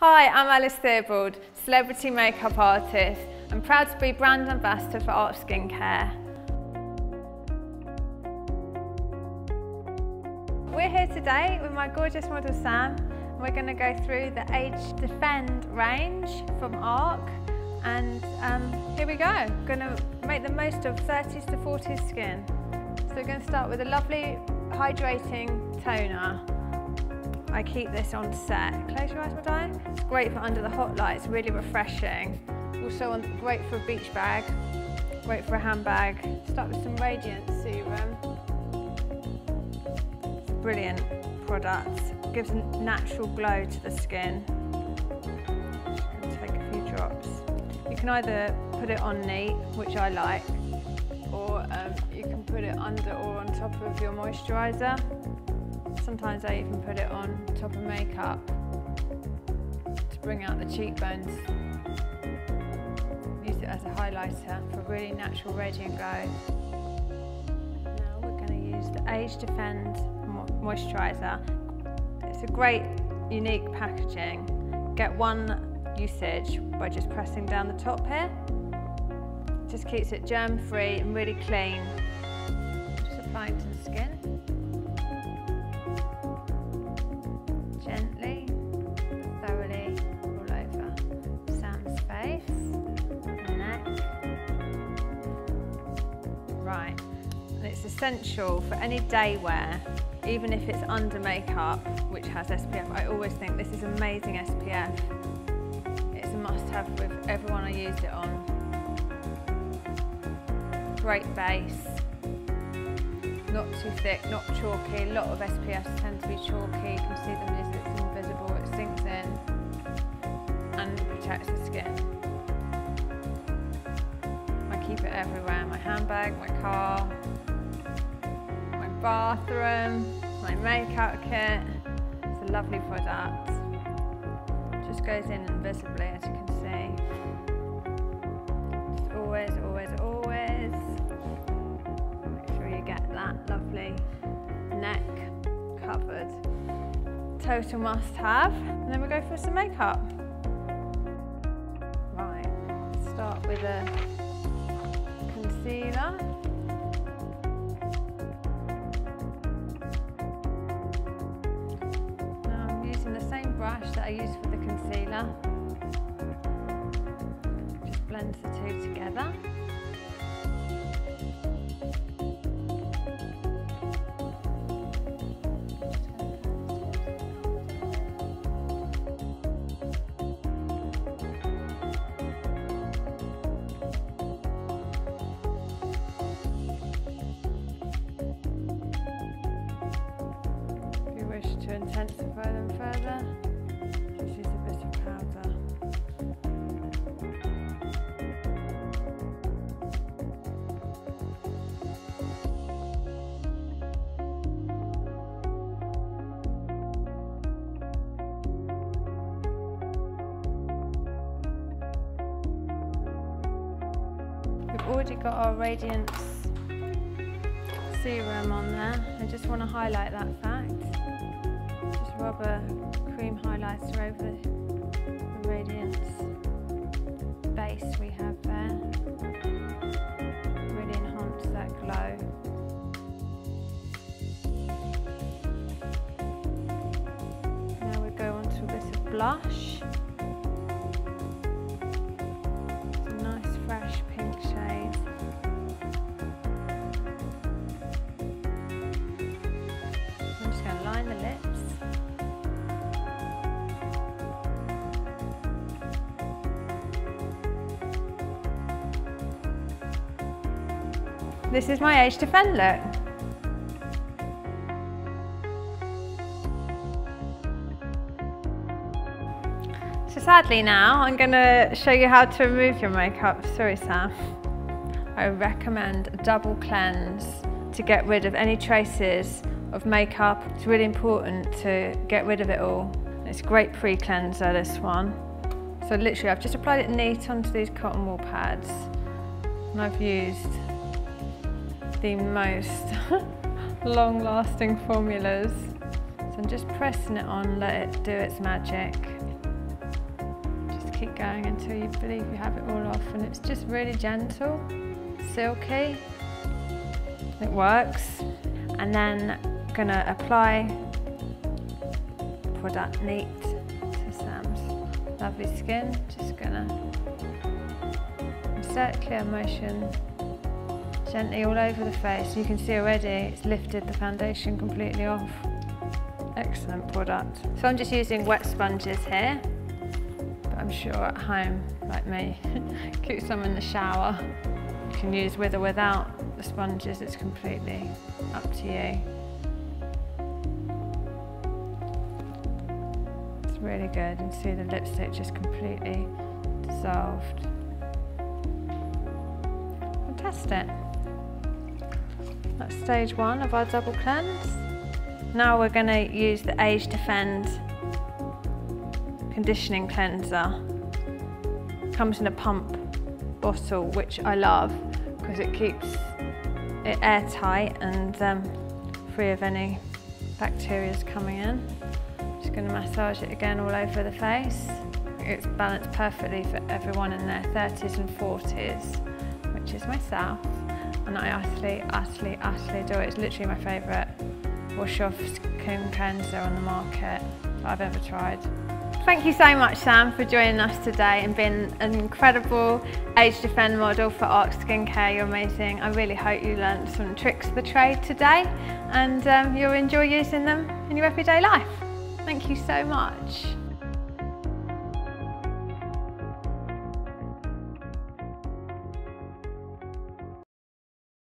Hi, I'm Alice Theobald, celebrity makeup artist. I'm proud to be brand ambassador for ARK Skincare. We're here today with my gorgeous model Sam. And We're going to go through the Age Defend range from ARK and um, here we go. Going to make the most of 30s to 40s skin. So we're going to start with a lovely hydrating toner. I keep this on set. Close your eyes, my darling. It's great for under the hot lights, really refreshing. Also on, great for a beach bag, great for a handbag. Start with some Radiant Serum. Brilliant product. Gives a natural glow to the skin. take a few drops. You can either put it on neat, which I like, or um, you can put it under or on top of your moisturiser. Sometimes I even put it on top of makeup to bring out the cheekbones. Use it as a highlighter for really natural radiant glow. Now we're going to use the Age Defend Moisturiser. It's a great, unique packaging. Get one usage by just pressing down the top here. Just keeps it germ free and really clean. Just applying to the skin. Essential for any day wear, even if it's under makeup, which has SPF. I always think this is amazing SPF. It's a must-have with everyone I use it on. Great base. Not too thick, not chalky. A lot of SPFs tend to be chalky. You can see them as it's invisible, it sinks in and protects the skin. I keep it everywhere, my handbag, my car, bathroom, my makeup kit. It's a lovely product. Just goes in invisibly as you can see. Just always, always, always make sure you get that lovely neck covered. Total must have. And then we go for some makeup. Right, start with a concealer. I use for the concealer. Just blend the two together. Already got our Radiance serum on there. I just want to highlight that fact. Just rub a cream highlighter over the Radiance base we have there. Really enhance that glow. Now we go on to a bit of blush. This is my age defend look. So sadly now, I'm going to show you how to remove your makeup. Sorry, Sam. I recommend a double cleanse to get rid of any traces of makeup. It's really important to get rid of it all. It's a great pre-cleanser, this one. So literally, I've just applied it neat onto these cotton wool pads. And I've used the most long-lasting formulas. So I'm just pressing it on, let it do its magic. Just keep going until you believe you have it all off and it's just really gentle, silky, it works. And then I'm gonna apply product neat to Sam's lovely skin. Just gonna clear motion gently all over the face. You can see already it's lifted the foundation completely off. Excellent product. So I'm just using wet sponges here, but I'm sure at home, like me, keep some in the shower. You can use with or without the sponges, it's completely up to you. It's really good and see the lipstick just completely dissolved. Fantastic. That's stage one of our double cleanse. Now we're going to use the Age Defend conditioning cleanser. Comes in a pump bottle, which I love because it keeps it airtight and um, free of any bacteria coming in. Just going to massage it again all over the face. It's balanced perfectly for everyone in their 30s and 40s, which is myself and I utterly, utterly, utterly adore it. It's literally my favourite wash off cleanser on the market I've ever tried. Thank you so much Sam for joining us today and being an incredible Age Defend model for ARK Skincare. You're amazing. I really hope you learned some tricks of the trade today and um, you'll enjoy using them in your everyday life. Thank you so much.